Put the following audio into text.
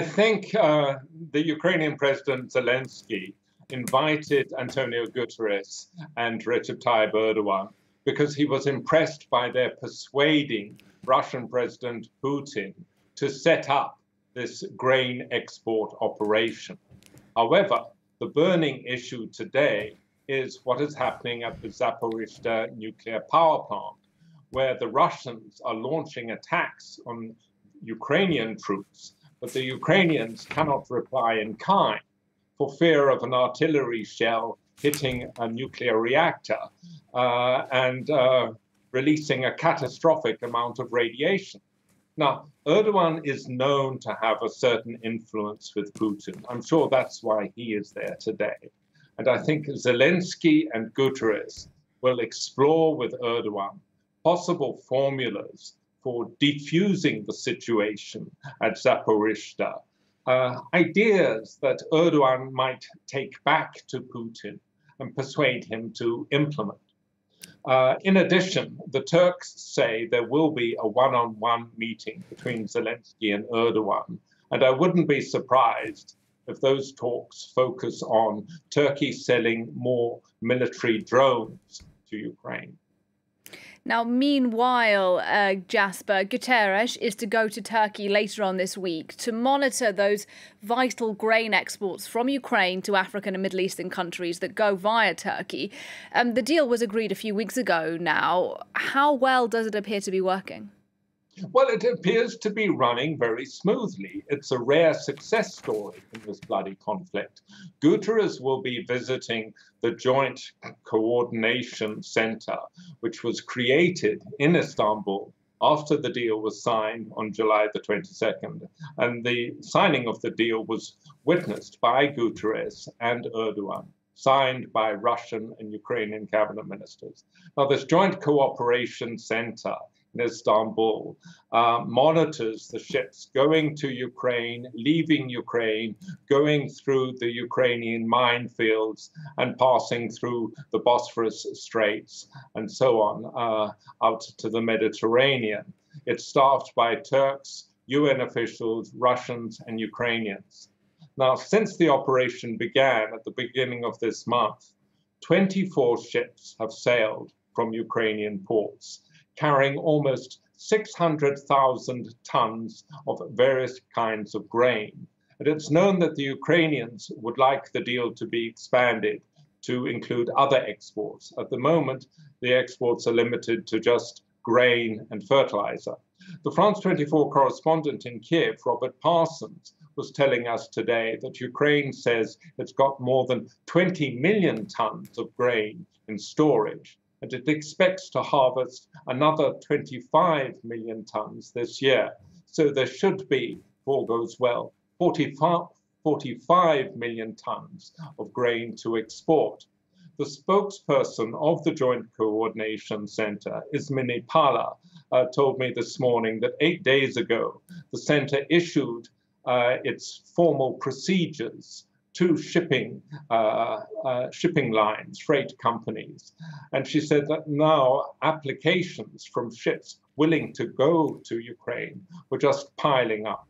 I think uh, the Ukrainian President Zelensky invited Antonio Guterres and Recep Tayyip Erdogan because he was impressed by their persuading Russian President Putin to set up this grain export operation. However, the burning issue today is what is happening at the Zaporizhzhia nuclear power plant, where the Russians are launching attacks on Ukrainian troops, but the Ukrainians cannot reply in kind for fear of an artillery shell hitting a nuclear reactor uh, and uh, releasing a catastrophic amount of radiation. Now, Erdogan is known to have a certain influence with Putin. I'm sure that's why he is there today. And I think Zelensky and Guterres will explore with Erdogan possible formulas for defusing the situation at Zaporizhzhia, uh, ideas that Erdogan might take back to Putin and persuade him to implement. Uh, in addition, the Turks say there will be a one on one meeting between Zelensky and Erdogan. And I wouldn't be surprised if those talks focus on Turkey selling more military drones to Ukraine. Now, meanwhile, uh, Jasper, Guterres is to go to Turkey later on this week to monitor those vital grain exports from Ukraine to African and Middle Eastern countries that go via Turkey. Um, the deal was agreed a few weeks ago now. How well does it appear to be working? Well, it appears to be running very smoothly. It's a rare success story in this bloody conflict. Guterres will be visiting the Joint Coordination Center, which was created in Istanbul after the deal was signed on July the 22nd. And the signing of the deal was witnessed by Guterres and Erdogan signed by Russian and Ukrainian cabinet ministers. Now, this Joint Cooperation Center in Istanbul uh, monitors the ships going to Ukraine, leaving Ukraine, going through the Ukrainian minefields, and passing through the Bosphorus Straits and so on uh, out to the Mediterranean. It's staffed by Turks, UN officials, Russians, and Ukrainians. Now, since the operation began at the beginning of this month, 24 ships have sailed from Ukrainian ports carrying almost 600,000 tons of various kinds of grain. And it's known that the Ukrainians would like the deal to be expanded to include other exports. At the moment, the exports are limited to just grain and fertilizer. The France 24 correspondent in Kiev, Robert Parsons, was telling us today that Ukraine says it's got more than 20 million tons of grain in storage and it expects to harvest another 25 million tons this year. So there should be, if all goes well, 45, 45 million tons of grain to export. The spokesperson of the Joint Coordination Center, Ismini Palla, uh, told me this morning that eight days ago, the center issued uh, its formal procedures two shipping uh, uh, shipping lines, freight companies, and she said that now applications from ships willing to go to Ukraine were just piling up.